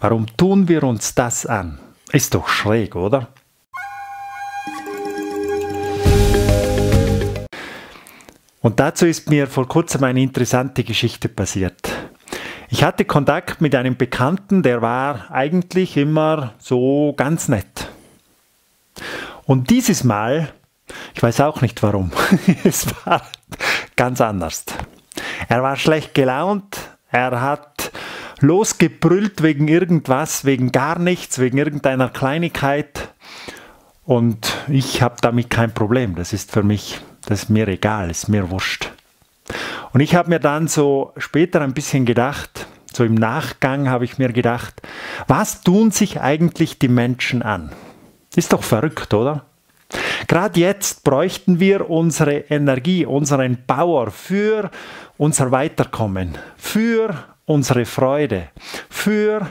Warum tun wir uns das an? Ist doch schräg, oder? Und dazu ist mir vor kurzem eine interessante Geschichte passiert. Ich hatte Kontakt mit einem Bekannten, der war eigentlich immer so ganz nett. Und dieses Mal, ich weiß auch nicht warum, es war ganz anders. Er war schlecht gelaunt, er hat losgebrüllt wegen irgendwas, wegen gar nichts, wegen irgendeiner Kleinigkeit. Und ich habe damit kein Problem. Das ist für mich, das ist mir egal, ist mir wurscht. Und ich habe mir dann so später ein bisschen gedacht, so im Nachgang habe ich mir gedacht, was tun sich eigentlich die Menschen an? Ist doch verrückt, oder? Gerade jetzt bräuchten wir unsere Energie, unseren Power für unser Weiterkommen, für unsere Freude, für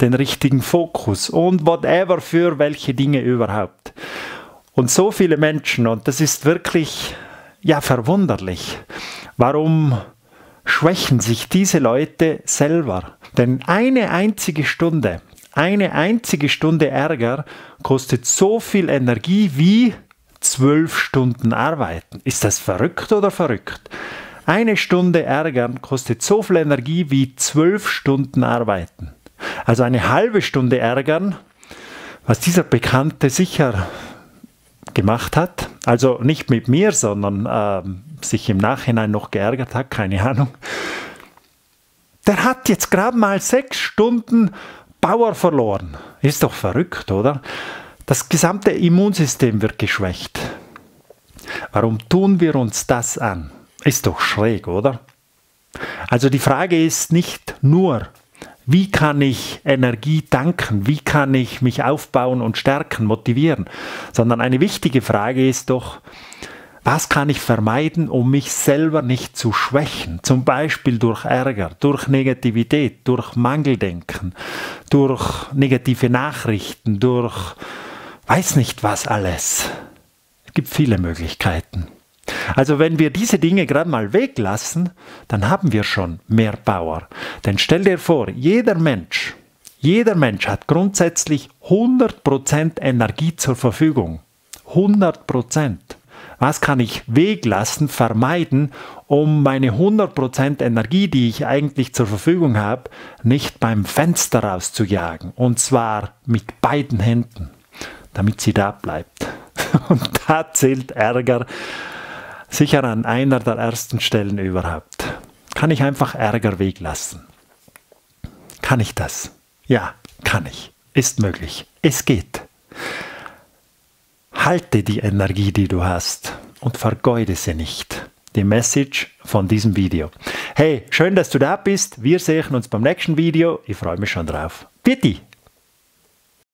den richtigen Fokus und whatever für welche Dinge überhaupt. Und so viele Menschen, und das ist wirklich ja verwunderlich, warum schwächen sich diese Leute selber? Denn eine einzige Stunde, eine einzige Stunde Ärger kostet so viel Energie wie zwölf Stunden arbeiten. Ist das verrückt oder verrückt? Eine Stunde ärgern kostet so viel Energie wie zwölf Stunden arbeiten. Also eine halbe Stunde ärgern, was dieser Bekannte sicher gemacht hat, also nicht mit mir, sondern äh, sich im Nachhinein noch geärgert hat, keine Ahnung. Der hat jetzt gerade mal sechs Stunden Power verloren. Ist doch verrückt, oder? Das gesamte Immunsystem wird geschwächt. Warum tun wir uns das an? Ist doch schräg, oder? Also die Frage ist nicht nur, wie kann ich Energie tanken, wie kann ich mich aufbauen und stärken, motivieren, sondern eine wichtige Frage ist doch, was kann ich vermeiden, um mich selber nicht zu schwächen? Zum Beispiel durch Ärger, durch Negativität, durch Mangeldenken, durch negative Nachrichten, durch weiß nicht was alles. Es gibt viele Möglichkeiten. Also wenn wir diese Dinge gerade mal weglassen, dann haben wir schon mehr Power. Denn stell dir vor, jeder Mensch, jeder Mensch hat grundsätzlich 100% Energie zur Verfügung. 100%. Was kann ich weglassen, vermeiden, um meine 100% Energie, die ich eigentlich zur Verfügung habe, nicht beim Fenster rauszujagen? Und zwar mit beiden Händen, damit sie da bleibt. Und da zählt Ärger sicher an einer der ersten Stellen überhaupt. Kann ich einfach Ärger weglassen? Kann ich das? Ja, kann ich. Ist möglich. Es geht. Halte die Energie, die du hast und vergeude sie nicht. Die Message von diesem Video. Hey, schön, dass du da bist. Wir sehen uns beim nächsten Video. Ich freue mich schon drauf. Bitte.